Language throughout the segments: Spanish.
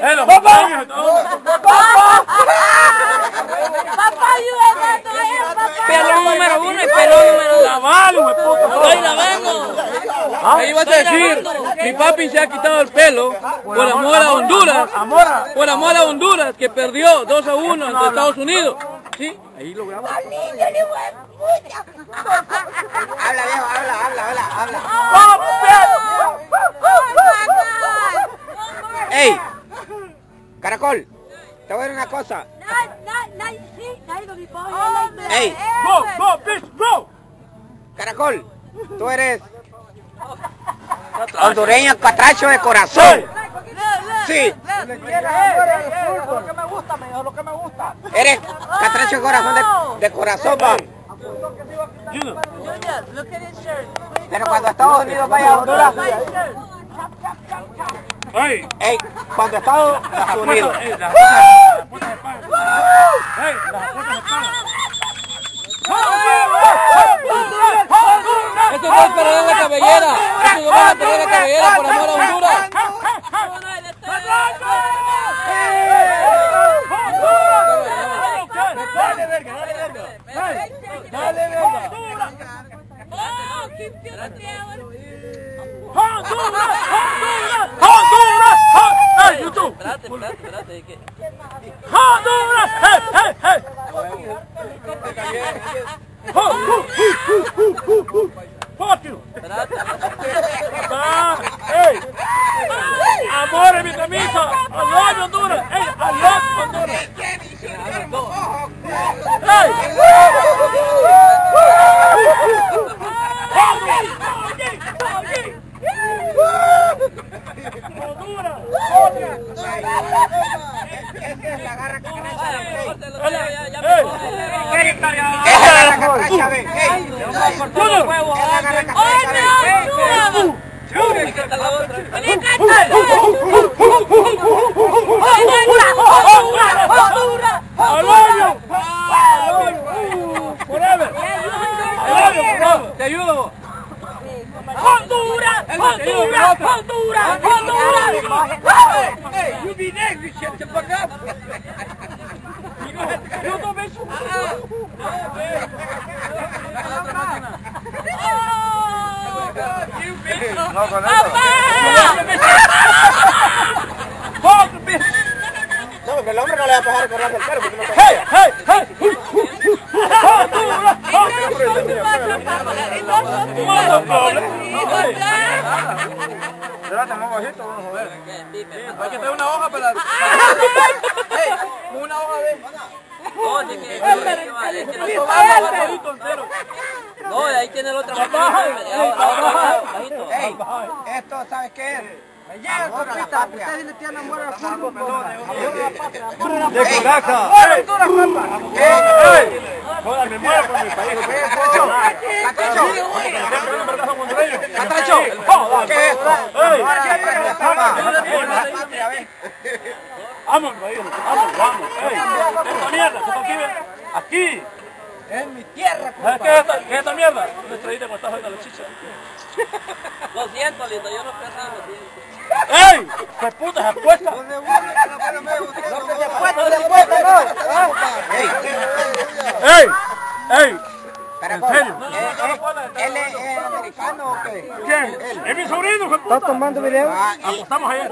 ¡Eh, los cumpleaños y todo! Papá, ayúdame, papá. Pelón número uno y pelón número dos. ¡Vale, güey, puto! Estoy lavando. Ahí vas a decir, mi papi se ha quitado el pelo por amor a Honduras. Amora. Por amor a Honduras, que perdió 2 a 1 ante Estados Unidos. ¿Sí? Ahí lo grabo. Al niño le voy a puta. Habla, viejo, habla, habla, habla, habla. ¡Ey! Caracol, te voy a decir una cosa. Ey. ¡Go, go, bitch, go! Caracol, tú eres hondureño catracho de corazón. Sí. Lo que me gusta, me lo que me gusta. Eres catracho de corazón de, de corazón, man. Pero cuando Estados Unidos vaya a Honduras, ¡Ey! ey, cuando Estados Unidos. ¡Ey, las apuestas de pan! ¡Ey, las apuestas de pan! Estos dos perdieron la cabellera. Van a perder la cabellera por amor a Honduras. ¡Dale, verga, dale, verga! ¡Ey, ¡Dale, verga! ¡Honduras! ¡Honduras! ¡Honduras! ¡Ey, YouTube! Espérate, espérate, espérate. que- ¡Honduras! ¡Hey, hey, hey! ¡Oh, uh, uh, uh, uh, uh! ¡Fuck you! Ah, ¡Ey! ¡Amor en mi camisa! ¡I love Honduras! ¡Ey, I love Honduras! ¡Ey! ¡Honduras! Córtelo, ya, ya me ¡Ey! coge. ¡Ey, Esa es la catracha, ve. Ey, Cortó los huevos. esa es la ahora. catracha, ve. Ahí está la otra. I love you! I love you! Forever! I love you forever! Te ayudo. ¡Honduras! ¡Honduras! ¡Honduras! ¡Honduras! Hey, up. ¡Yo no me No, porque el hombre no le va a pasar el perro. no. Una hoja de... No, es que... es que no ¡Ay, sobra, el dedito entero! No, ahí tiene la otra Baja, máquina. ey, Ahora, ahora, baja. bajito. Ey, esto, ¿sabes qué es? Amor a la patria. ¡De por mi país. Catracho, ¿qué es esto? ¡Ey! Amor a la patria, toma. Amor a la ¡Ey! patria, ve. ¡Vamos, país! ¡Vamos, vamos! ¡Ey! ¡Esta mierda! ¡Esto aquí! Es mi tierra, ¿Sabes qué es esta, qué es esta mierda? Una estrellita cuando estás la chicha. Lo siento, lindo, yo no lo siento. ¡Ey! ¡Qué puta se apuesta! ¡Ey! ¡Ey! ¿En serio? ¿eh, eh, ¿Él es eh, americano o qué? ¿Quién? ¡Es mi sobrino, qué puta! tomando video? Ah, Apostamos ayer.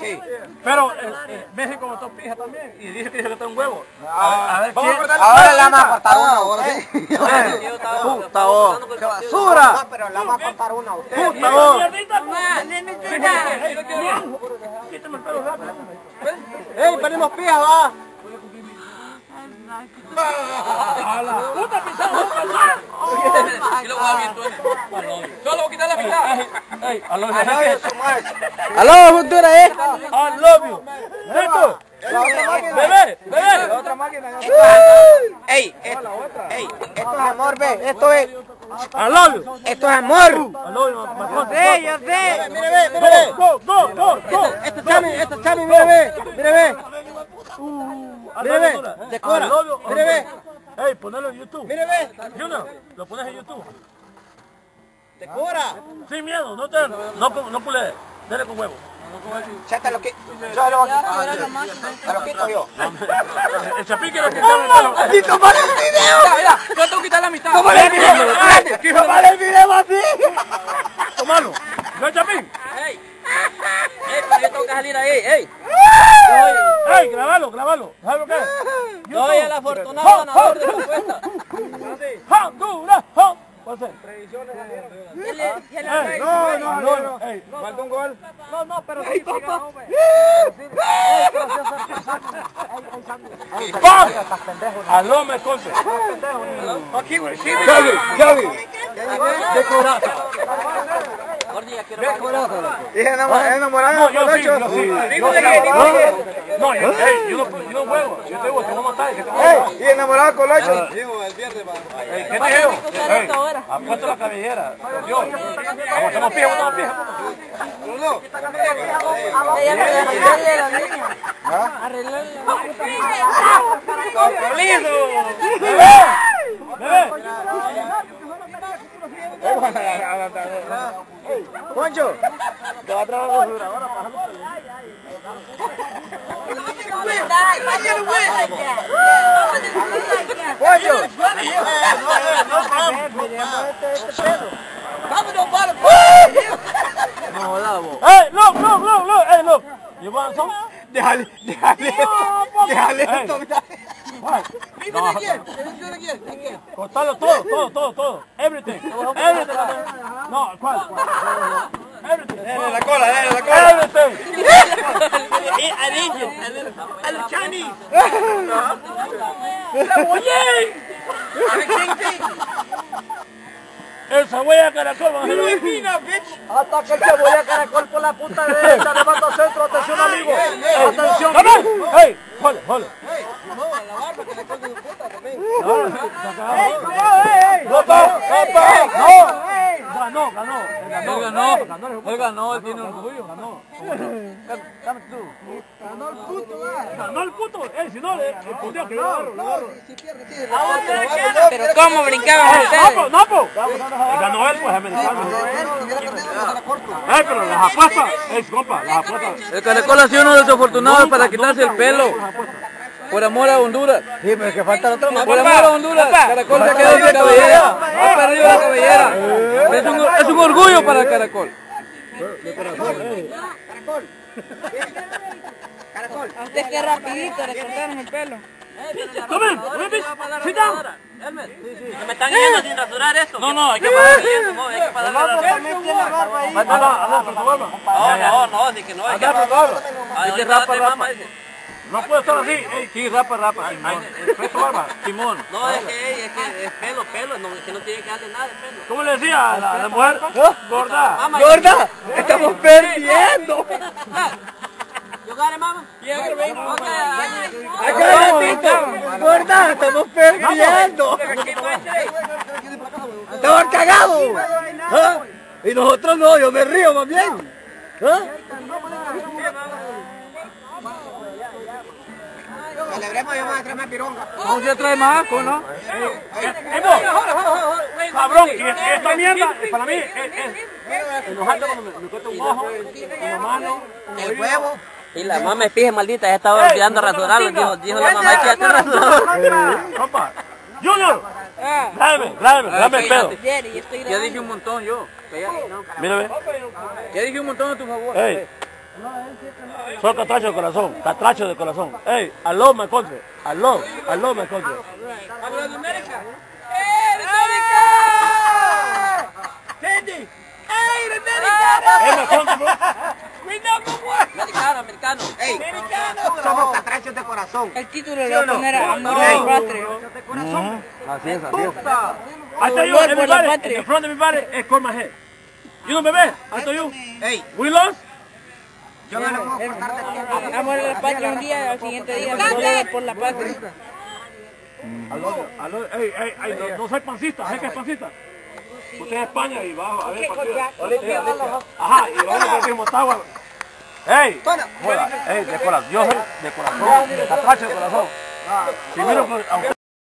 sí. Pero eh, eh, México votó pija también. Y dije que dice que está un huevo. A ver, quién. Ahora le vamos a cortar una. Ahora sí. Puta vos. partido. ¡Basura! No, pero le vamos a cortar una a usted. ¡Puta vos! Quítame el pelo rápido. ¡Ey, venimos pija, va! ¡Puta pisada! Y lo voy a ver tú. Solo voy a quitar la mitad. I love I love you. you much. Aló, Honduras, eh. I love you. ¿Listo? La otra máquina. ¡Bebé! ¡Bebé! La otra máquina. Ey, esto, ey, esto es amor, ve. Esto es, I love you. esto es amor. I love you. Sí, yo sé. Mire, ve, mire, ve. Go, go, go, go. Esto es Chami, esto es Chami, mire, ve. Mire, ve. Mire, ve. Decora. Mire, ve. Ey, ponelo en YouTube. Mire, ve. Junior, lo pones en YouTube. Decora. Sin miedo, no te, no, no, pule, dele con huevo. Ya te lo quito. Yo lo. Te lo quito yo. El chapín quiere quitarme el pelo. ¡Así tomar el video! Mira, mira, yo tengo que quitar la mitad. ¡Tomar el video! ¡Tomar el video así! Tomalo. ¿No el chapín? Ey, ey, pero yo tengo que salir ahí, ey. ¡Ey, grabalo, grabalo! ¿Sabes lo que es? Soy el afortunado ganador de la apuesta. ¡Honduras! ¡Hon! ¿Cuál es? Ya le- ya le- ¡Ey! No, no, no, no. Falta un gol. No, no, pero sí, güey. ¡Pam! ¡Aló, me quiero más. Dije enamorado, enamorado No, yo sí, sí. Digo No, no, yo, no, juego. Yo te digo, voy a matar. que te voy a matar. Y enamorado Colocho. Ey, ¿Qué te digo? Apuesto la cabellera. Dios. Vamos, estamos pijos, estamos pijos. Ella me arreglarle la línea. Bebé. Poncho. Te va a traer la basura. Ahora Poncho. Hey, look, look, look, look. Hey, look. You want some? Déjale, déjale. Déjale Hey. esto. Cortarlo todo, todo, todo, todo. Everything. Everything. No, ¿cuál? Everything. Dale la cola, dale la cola. Everything. Al indio, al Chinese. Esa huella caracol. vamos a hacerlo. Hasta que el cebolla caracol por la punta derecha, levanta centro, atención amigo. Atención. Come on. Hey, hold it, hold it. No, no, no. Ganó, ganó. Él ganó. Él ganó, él tiene orgullo. Ganó. Ganó el puto. Eh, si no, le le que lo agarro. Pero ¿cómo brincaban No, ustedes? po, no, po. Ganó él, pues, americano. Eh, pero las apuestas, eh, compa, las apuestas. El caracol ha sido uno de los afortunados para quitarse el pelo. Por amor a Honduras. Sí, pero es que falta el otro más. Por amor a Honduras. Caracol se quedó sin cabellera. Va para arriba la cabellera. Es un, es un orgullo para el caracol. Antes que rapidito le cortaron el pelo. Sit down. Me están yendo sin rasurar esto. No, no, hay que pagar. No, hay que pagar. No, no, no, no barba. Ay, ahorita te mama, dice. No puede estar así. Ey, sí, rapa, rapa. Ay, ay, tu barba. Simón. No, es que, ey, es que es pelo, pelo, no, que no tiene que hacer nada de pelo. ¿Cómo le decía a la, la mujer? Gorda. ¡Gorda! ¡Estamos perdiendo! You got it, mama? Yeah, okay. ¡Gorda! ¡Estamos perdiendo! ¡Estamos cagados! ¿Ah? Y nosotros no, yo me río más bien. ¿Ah? Celebremos yo más, más pironga. ¿Cómo se trae más? ¿Cómo no? ¡Ey, vos! Cabrón, y, y esta mierda, para mí, es, es enojante cuando me, me corta un ojo, una mano, un El huevo. Y la mamá me pije maldita, ya estaba olvidando rasurarlo, dijo, dijo la mamá que ya te rasurador. Compa, Junior, grábeme, grábeme, grábame el pedo. Ya dije un montón yo. Mira, ve. Ya dije un montón a tu favor. Soy catracho de corazón, catracho de corazón. Ey, aló me encontré, aló, aló me encontré. Ey, me encontré, bro. Americano, americano. Ey, somos catrachos de corazón. El título lo voy a poner a Amor al Patria. Así es, así es. Hasta yo, Amor por la everybody, in the front of everybody, es call my head. You know, bebé, hasta yo. Ey, We lost? Yo me lo puedo cortar de Amor a la patria un día, al siguiente día, dolor por la patria. Aló, aló, ey, ey, ey, no, no soy pancista, ¿es que es pancista? Usted es España y bajo, a ver, partido. Ajá, y vamos a decir Motagua. Ey, joda, ey, de corazón, yo soy de corazón, catracho de corazón. Si miro, aunque